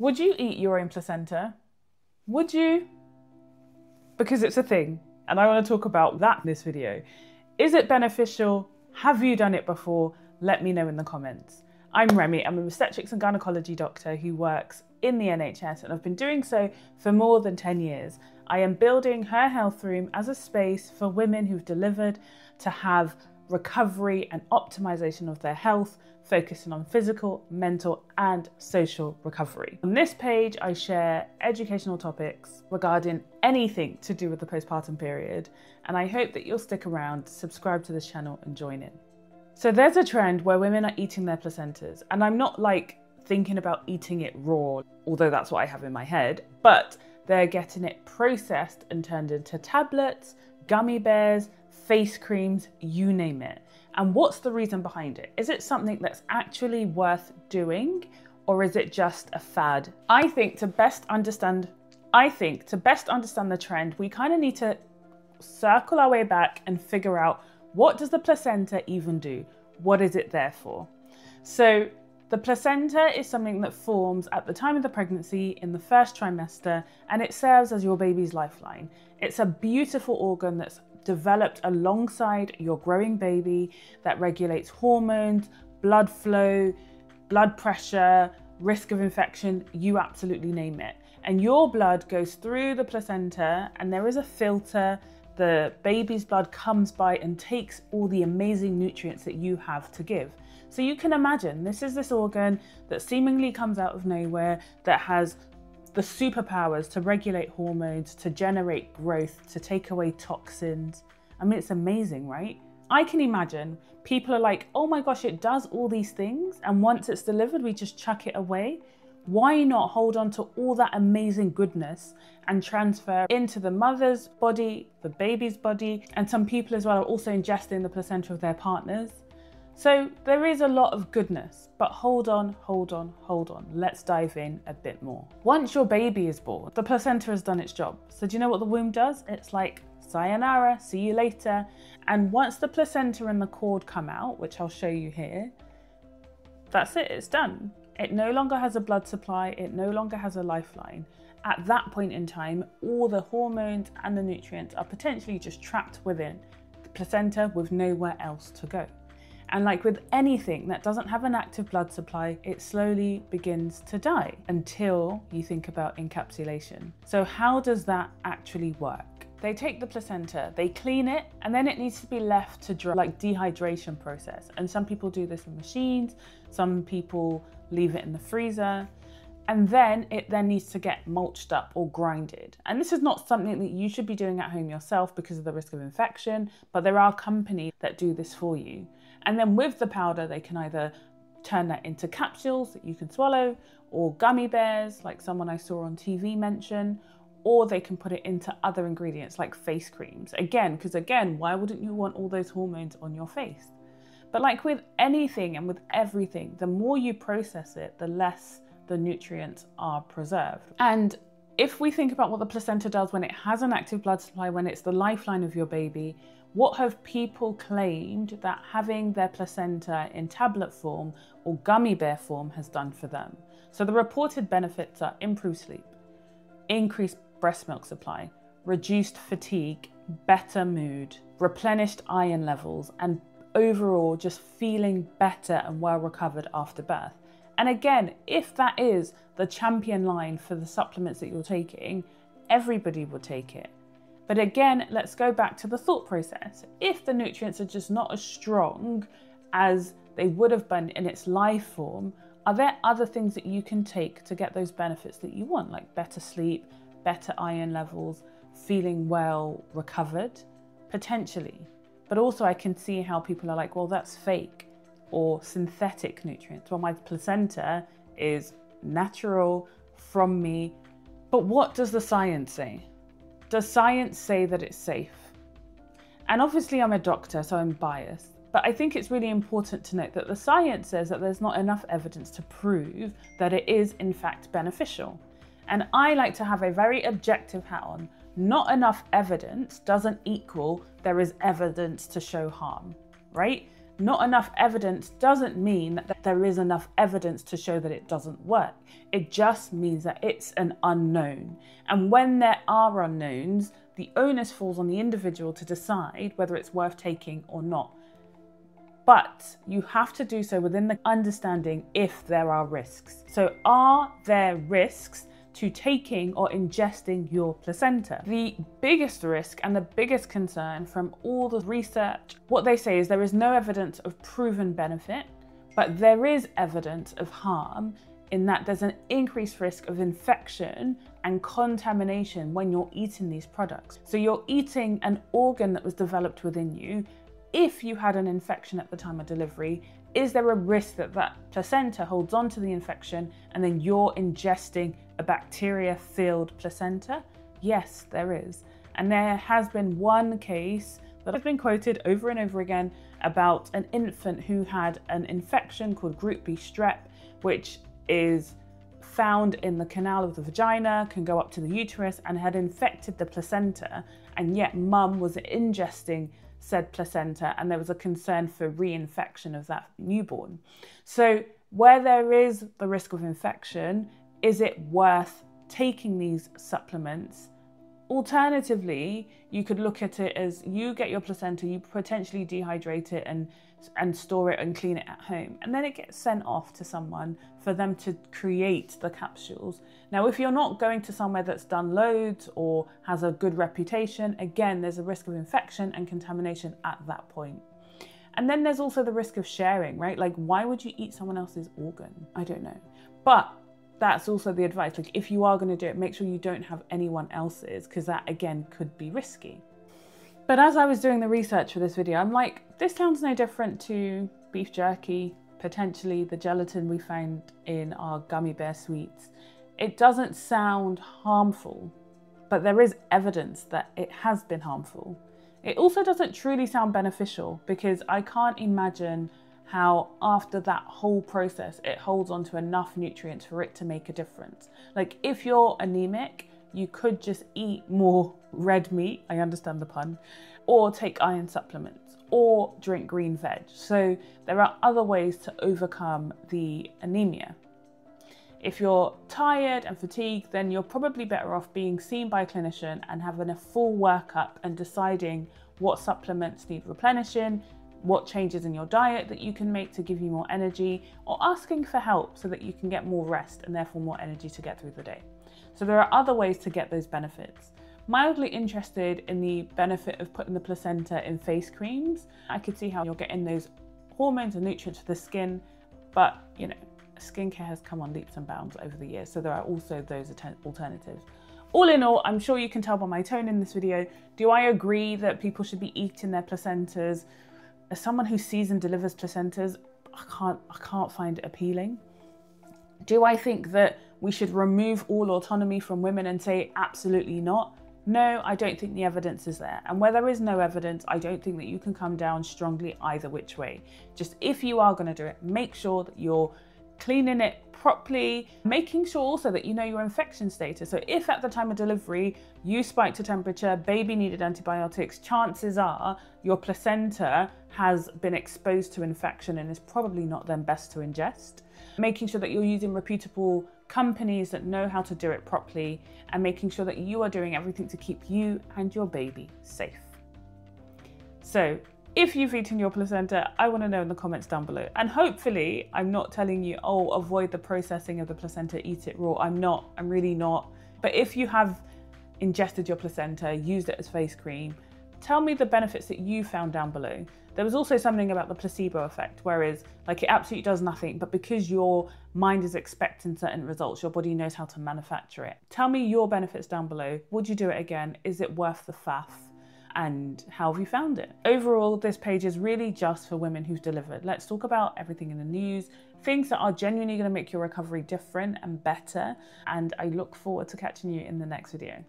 Would you eat your own placenta? Would you? Because it's a thing, and I want to talk about that in this video. Is it beneficial? Have you done it before? Let me know in the comments. I'm Remi, I'm a obstetrics and gynecology doctor who works in the NHS and I've been doing so for more than 10 years. I am building Her Health Room as a space for women who've delivered to have recovery and optimization of their health, focusing on physical, mental, and social recovery. On this page, I share educational topics regarding anything to do with the postpartum period, and I hope that you'll stick around, subscribe to this channel, and join in. So, there's a trend where women are eating their placentas, and I'm not like thinking about eating it raw, although that's what I have in my head, but they're getting it processed and turned into tablets, gummy bears, face creams, you name it. And what's the reason behind it? Is it something that's actually worth doing or is it just a fad? I think to best understand I think to best understand the trend, we kind of need to circle our way back and figure out what does the placenta even do? What is it there for? So the placenta is something that forms at the time of the pregnancy in the first trimester and it serves as your baby's lifeline. It's a beautiful organ that's developed alongside your growing baby that regulates hormones, blood flow, blood pressure, risk of infection, you absolutely name it. And your blood goes through the placenta, and there is a filter. The baby's blood comes by and takes all the amazing nutrients that you have to give. So you can imagine this is this organ that seemingly comes out of nowhere that has the superpowers to regulate hormones, to generate growth, to take away toxins. I mean, it's amazing, right? I can imagine people are like, oh my gosh, it does all these things. And once it's delivered, we just chuck it away. Why not hold on to all that amazing goodness and transfer into the mother's body, the baby's body, and some people as well are also ingesting the placenta of their partners. So there is a lot of goodness, but hold on, hold on, hold on. Let's dive in a bit more. Once your baby is born, the placenta has done its job. So do you know what the womb does? It's like, sayonara, see you later. And once the placenta and the cord come out, which I'll show you here, that's it, it's done. It no longer has a blood supply, it no longer has a lifeline. At that point in time, all the hormones and the nutrients are potentially just trapped within the placenta with nowhere else to go. And like with anything that doesn't have an active blood supply, it slowly begins to die until you think about encapsulation. So how does that actually work? They take the placenta, they clean it, and then it needs to be left to dry, like dehydration process. And some people do this in machines, some people leave it in the freezer, and then it then needs to get mulched up or grinded. And this is not something that you should be doing at home yourself because of the risk of infection, but there are companies that do this for you. And then with the powder, they can either turn that into capsules that you can swallow or gummy bears, like someone I saw on TV mention, or they can put it into other ingredients like face creams. Again, because again, why wouldn't you want all those hormones on your face? But like with anything and with everything, the more you process it, the less the nutrients are preserved. And if we think about what the placenta does when it has an active blood supply, when it's the lifeline of your baby, what have people claimed that having their placenta in tablet form or gummy bear form has done for them? So the reported benefits are improved sleep, increased breast milk supply, reduced fatigue, better mood, replenished iron levels, and overall just feeling better and well recovered after birth. And again, if that is the champion line for the supplements that you're taking, everybody will take it. But again, let's go back to the thought process. If the nutrients are just not as strong as they would have been in its live form, are there other things that you can take to get those benefits that you want, like better sleep, better iron levels, feeling well recovered? Potentially. But also, I can see how people are like, well, that's fake or synthetic nutrients. Well, my placenta is natural from me. But what does the science say? Does science say that it's safe? And obviously, I'm a doctor, so I'm biased. But I think it's really important to note that the science says that there's not enough evidence to prove that it is, in fact, beneficial. And I like to have a very objective hat on. Not enough evidence doesn't equal there is evidence to show harm, right? Not enough evidence doesn't mean that there is enough evidence to show that it doesn't work. It just means that it's an unknown. And when there are unknowns, the onus falls on the individual to decide whether it's worth taking or not. But you have to do so within the understanding if there are risks. So, are there risks to taking or ingesting your placenta. The biggest risk and the biggest concern from all the research, what they say is there is no evidence of proven benefit, but there is evidence of harm in that there's an increased risk of infection and contamination when you're eating these products. So you're eating an organ that was developed within you. If you had an infection at the time of delivery, is there a risk that that placenta holds on to the infection and then you're ingesting a bacteria filled placenta? Yes, there is. And there has been one case that has been quoted over and over again about an infant who had an infection called group B strep, which is found in the canal of the vagina, can go up to the uterus, and had infected the placenta. And yet, mum was ingesting said placenta, and there was a concern for reinfection of that newborn. So, where there is the risk of infection, is it worth taking these supplements? Alternatively, you could look at it as you get your placenta, you potentially dehydrate it and and store it and clean it at home. And then it gets sent off to someone for them to create the capsules. Now, if you're not going to somewhere that's done loads or has a good reputation, again, there's a risk of infection and contamination at that point. And then there's also the risk of sharing, right? Like, why would you eat someone else's organ? I don't know. But that's also the advice. Like, if you are going to do it, make sure you don't have anyone else's, because that again could be risky. But as I was doing the research for this video, I'm like, this sounds no different to beef jerky, potentially the gelatin we found in our gummy bear sweets. It doesn't sound harmful, but there is evidence that it has been harmful. It also doesn't truly sound beneficial because I can't imagine how after that whole process it holds on to enough nutrients for it to make a difference. Like if you're anemic, you could just eat more red meat, I understand the pun, or take iron supplements or drink green veg. So there are other ways to overcome the anemia. If you're tired and fatigued, then you're probably better off being seen by a clinician and having a full workup and deciding what supplements need replenishing what changes in your diet that you can make to give you more energy, or asking for help so that you can get more rest and therefore more energy to get through the day. So, there are other ways to get those benefits. Mildly interested in the benefit of putting the placenta in face creams. I could see how you're getting those hormones and nutrients for the skin, but you know, skincare has come on leaps and bounds over the years, so there are also those alternatives. All in all, I'm sure you can tell by my tone in this video, do I agree that people should be eating their placentas? As someone who sees and delivers placentas, I can't I can't find it appealing. Do I think that we should remove all autonomy from women and say absolutely not? No, I don't think the evidence is there. And where there is no evidence, I don't think that you can come down strongly either which way. Just if you are going to do it, make sure that you're cleaning it properly, making sure also that you know your infection status. So if at the time of delivery you spiked a temperature, baby needed antibiotics, chances are your placenta has been exposed to infection and is probably not then best to ingest. Making sure that you're using reputable companies that know how to do it properly and making sure that you are doing everything to keep you and your baby safe. So if you've eaten your placenta, I want to know in the comments down below. And hopefully, I'm not telling you, oh, avoid the processing of the placenta, eat it raw. I'm not, I'm really not. But if you have ingested your placenta, used it as face cream, tell me the benefits that you found down below. There was also something about the placebo effect, whereas like it absolutely does nothing, but because your mind is expecting certain results, your body knows how to manufacture it. Tell me your benefits down below. Would you do it again? Is it worth the faff? And how have you found it? Overall, this page is really just for women who've delivered. Let's talk about everything in the news, things that are genuinely going to make your recovery different and better. And I look forward to catching you in the next video.